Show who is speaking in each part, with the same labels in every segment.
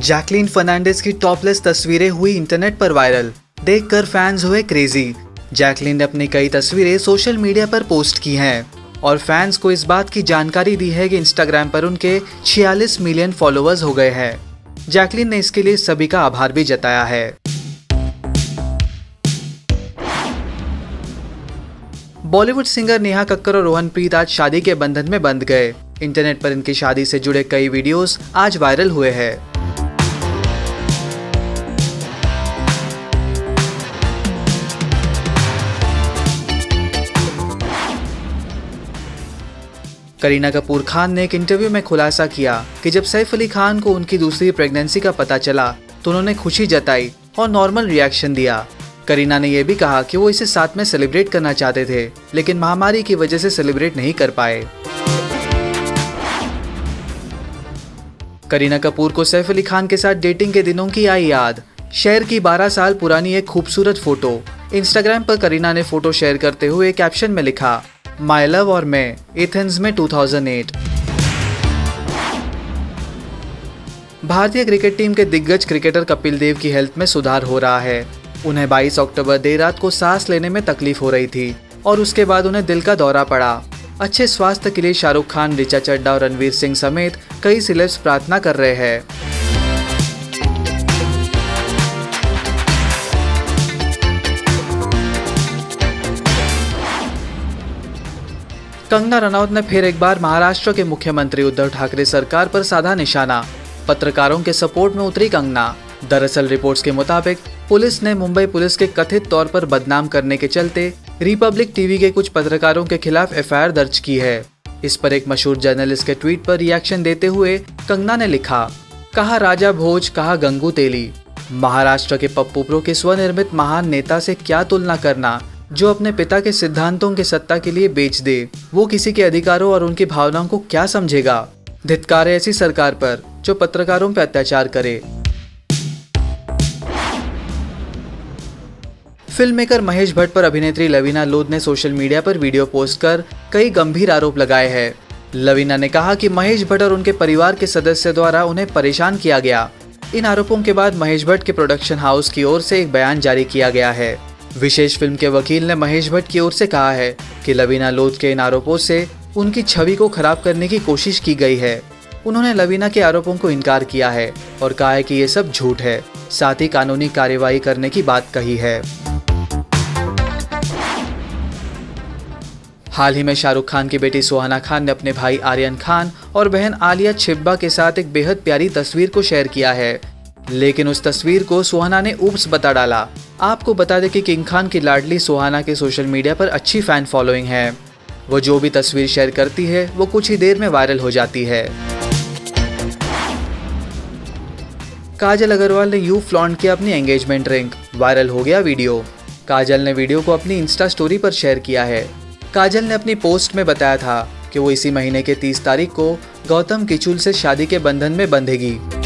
Speaker 1: Jacqueline Fernandes की topless तस्वीरें हुई इंटरनेट पर वायरल देखकर फैंस हुए क्रेजी जैकलीन ने अपनी कई तस्वीरें सोशल मीडिया पर पोस्ट की हैं। और फैंस को इस बात की जानकारी दी है कि इंस्टाग्राम पर उनके 46 मिलियन फॉलोअर्स हो गए हैं। जैकलीन ने इसके लिए सभी का आभार भी जताया है। बॉलीवुड सिंगर नेहा कक्कर और रोहनप्रीत आज शादी के बंधन में बंध गए। इंटरनेट पर इनकी शादी से जुड़े कई वीडियोस आज वायरल हुए हैं। करीना कपूर खान ने एक इंटरव्यू में खुलासा किया कि जब सैफ अली खान को उनकी दूसरी प्रेगनेंसी का पता चला तो उन्होंने खुशी जताई और नॉर्मल रिएक्शन दिया। करीना ने यह भी कहा कि वो इसे साथ में सेलिब्रेट करना चाहते थे, लेकिन महामारी की वजह से सेलिब्रेट नहीं कर पाए। करीना कपूर को सैफ अली खान के साथ डेटिंग के दिनों की आई याद। शेयर की 12 साल पुरानी एक खूबसूरत फ़ोटो इंस्टाग्राम पर करीना ने फ़ोटो शेयर करते हुए कैप्शन में लिखा माई लव और मैं एथेंस में 2008 भारतीय क्रिकेट टीम के दिग्गज क्रिकेटर कपिल देव की हेल्थ में सुधार हो रहा है। उन्हें 22 अक्टूबर देर रात को सांस लेने में तकलीफ़ हो रही थी और उसके बाद उन्हें दिल का दौरा पड़ा। अच्छे स्वास्थ्य के लिए शाहरुख खान, रिचा चड्डा और रणवीर सिंह समेत कई सिलेब्स प्रार्थना कर रहे हैं। कंगना रनौत ने फिर एक बार महाराष्ट्र के मुख्यमंत्री उद्धव ठाकरे सरकार पर साधा निशाना। पत्रकारों के सपोर्ट में उतरी कंगना। दरअसल रिपोर्ट्स के मुताबिक, पुलिस ने मुंबई पुलिस के कथित तौर पर बदनाम करने के चलते रिपब्लिक टीवी के कुछ पत्रकारों के खिलाफ एफआईआर दर्ज की है। इस पर एक मशहूर जर्नलिस्ट के ट्वीट पर रिएक्शन देते हुए कंगना ने लिखा, कहा राजा भोज, कहा गंगू तेली। महाराष्ट्र के पप्पू प्रो के स्वनिर्मित महान नेता से क्या तुलना करना? जो अपने पिता के सिद्धांतों के सत्ता के लिए बेच दे, वो किसी के अधिकारों और उनकी भावनाओं को क्या समझेगा? धित्कार ऐसी सरकार पर, जो पत्रकारों पर अत्याचार करे। फ़िल्म मेकर महेश भट्ट पर अभिनेत्री लवीना लोध ने सोशल मीडिया पर वीडियो पोस्ट कर कई गंभीर आरोप लगाए हैं। लवीना ने कहा कि महेश भट्ट और उनके परिवार के सदस्य द्वारा उन्हें परेशान किया गया। इन आरोपों के बाद महेश भट्ट के प्रोडक्शन हाउस की ओर से एक बयान जारी किया गया है। विशेष फ़िल्म के वकील ने महेश भट्ट की ओर से कहा है कि लवीना लोध के इन आरोपों से उनकी छवि को खराब करने की कोशिश की गई है। उन्होंने लवीना के आरोपों को इनकार किया है और कहा है कि ये सब झूठ है। साथ ही कानूनी कार्यवाही करने की बात कही है। हाल ही में शाहरुख खान की बेटी सुहाना खान ने अपने भाई आर्यन खान और बहन आलिया छिब्बा के साथ एक बेहद प्यारी तस्वीर को शेयर किया है। लेकिन उस तस्वीर को सुहाना ने ऊप्स बता डाला। आपको बता दें कि किंग खान की लाडली सुहाना के सोशल मीडिया पर अच्छी फ़ैन फॉलोइंग है। वो जो भी तस्वीर शेयर करती है, वो कुछ ही देर में वायरल हो जाती है। काजल अग्रवाल ने यू फ्लॉन्ट किया अपनी एंगेजमेंट रिंग। वायरल हो गया वीडियो। काजल ने वीडियो को अपनी इंस्टा स्टोरी पर शेयर किया है। काजल ने अपनी पोस्ट में बताया था कि वो इसी महीने के 30 तारीख को गौतम किचुल से शादी के बंधन में बंधेगी।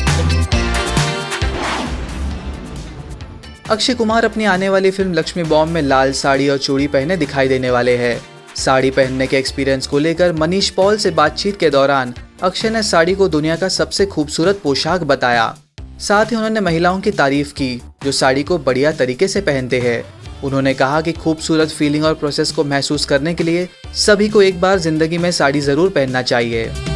Speaker 1: अक्षय कुमार अपनी आने वाली फ़िल्म लक्ष्मी बॉम्ब में लाल साड़ी और चूड़ी पहने दिखाई देने वाले हैं। साड़ी पहनने के एक्सपीरियंस को लेकर मनीष पॉल से बातचीत के दौरान अक्षय ने साड़ी को दुनिया का सबसे खूबसूरत पोशाक बताया। साथ ही उन्होंने महिलाओं की तारीफ़ की, जो साड़ी को बढ़िया तरीके से पहनते हैं। उन्होंने कहा कि खूबसूरत फीलिंग और प्रोसेस को महसूस करने के लिए सभी को एक बार ज़िंदगी में साड़ी ज़रूर पहनना चाहिए।